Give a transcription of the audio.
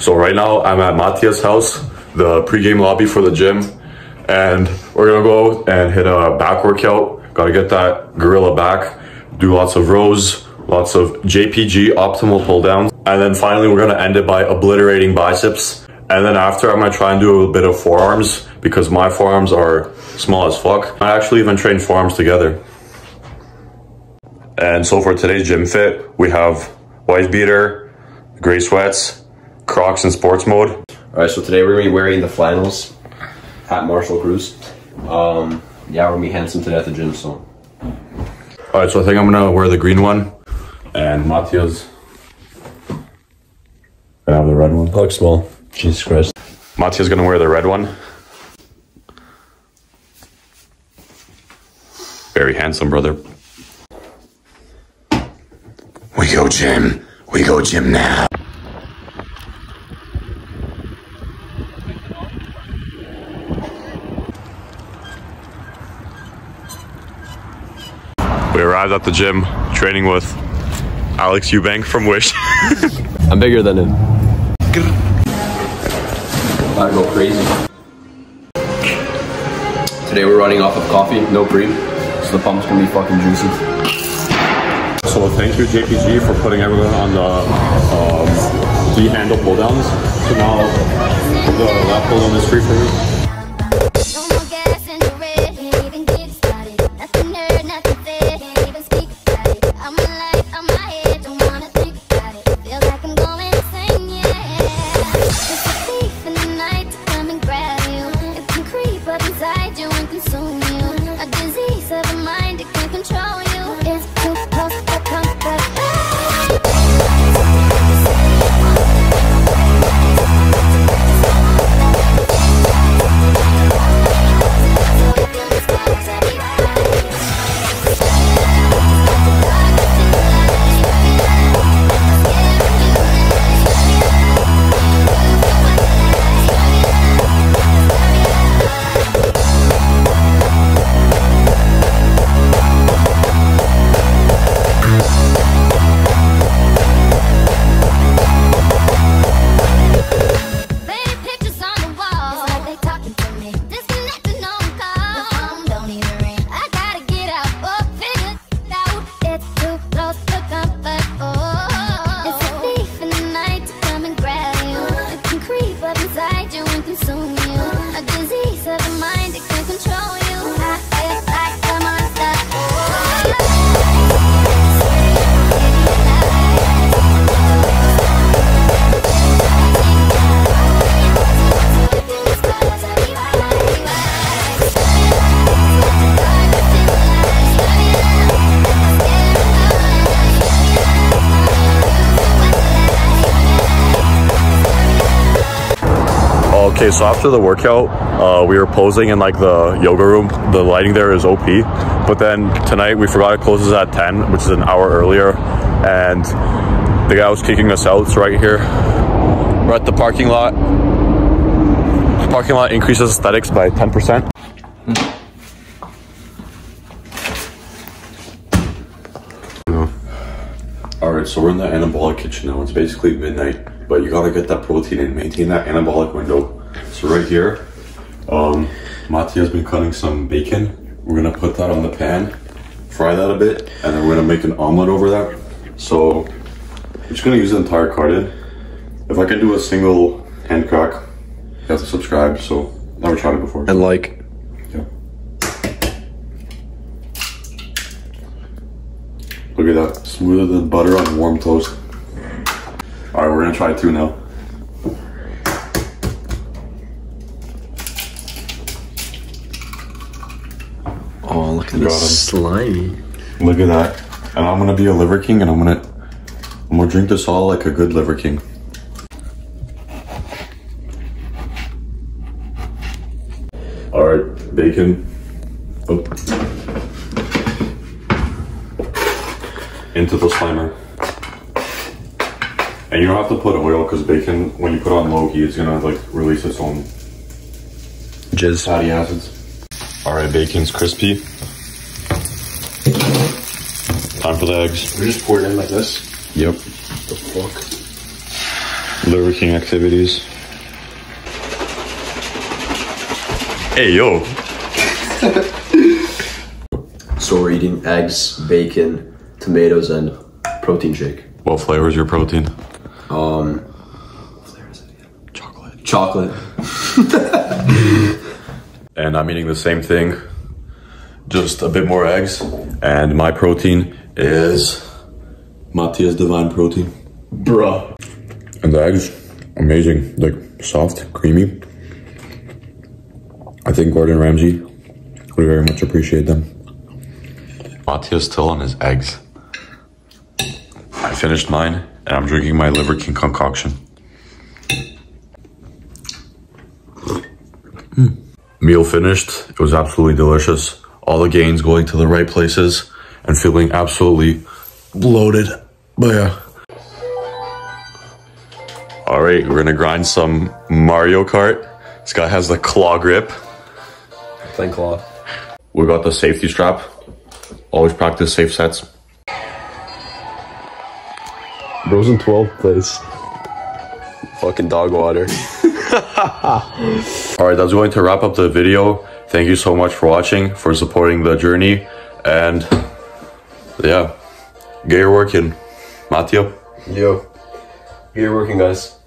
So right now I'm at Matia's house, the pregame lobby for the gym, and we're gonna go and hit a back workout. Gotta get that gorilla back, do lots of rows, lots of JPG optimal pull downs, and then finally we're gonna end it by obliterating biceps. And then after I'm gonna try and do a bit of forearms because my forearms are small as fuck. I actually even train forearms together. And so for today's gym fit, we have white beater, gray sweats, Crocs in sports mode. All right, so today we're gonna be wearing the flannels at Marshall Cruz. Um, yeah, we're gonna be handsome today at the gym. So All right, so I think I'm gonna wear the green one, and Matia's gonna have the red one. looks small. Jesus Christ. Matia's gonna wear the red one. Very handsome, brother. We go gym. We go gym now. We arrived at the gym training with Alex Eubank from Wish. I'm bigger than him. About to go crazy. Today we're running off of coffee, no cream, so the pump's gonna be fucking juicy. So thank you JPG for putting everyone on the um, D handle pull downs. So now the left pull down is free for me. Okay, so after the workout, uh, we were posing in like the yoga room. The lighting there is OP, but then tonight we forgot it closes at 10, which is an hour earlier, and the guy was kicking us out. It's right here. We're at the parking lot. The parking lot increases aesthetics by 10%. All right, so we're in the anabolic kitchen now. It's basically midnight, but you gotta get that protein in, maintain that anabolic window. So right here, um, Matia's been cutting some bacon. We're gonna put that on the pan, fry that a bit, and then we're gonna make an omelet over that. So I'm just gonna use the entire carton. If I can do a single hand crack, you have to subscribe. So never tried it before. And like, Yeah. Look at that, smoother than butter on warm toast. All right, we're gonna try two now. oh look at Got him. slimy. Look at that. And I'm gonna be a liver king, and I'm gonna, I'm gonna drink this all like a good liver king. All right, bacon. Oh. Into the slimer. And you don't have to put oil because bacon, when you put on low heat, it's gonna like release its own Jizz. fatty acids. All right, bacon's crispy. Time for the eggs. We just pour it in like this. Yep. The fuck? Liver King activities. Hey yo! So we're eating eggs, bacon, tomatoes, and protein shake. What flavor is your protein? Um, Chocolate. chocolate. And I'm eating the same thing, just a bit more eggs. And my protein is Matthias Divine Protein. Bruh. And the eggs, amazing. Like soft, creamy. I think Gordon Ramsay would very much appreciate them. Matthias still on his eggs. I finished mine and I'm drinking my Liver King concoction. Mm. Meal finished. It was absolutely delicious. All the gains going to the right places and feeling absolutely bloated. But yeah. All right, we're gonna grind some Mario Kart. This guy has the claw grip. Plain claw. We got the safety strap. Always practice safe sets. Bro's in 12th place. Fucking dog water. All right, that's going to wrap up the video. Thank you so much for watching, for supporting the journey, and yeah, get your work in. Matteo. Yo. You're working, guys.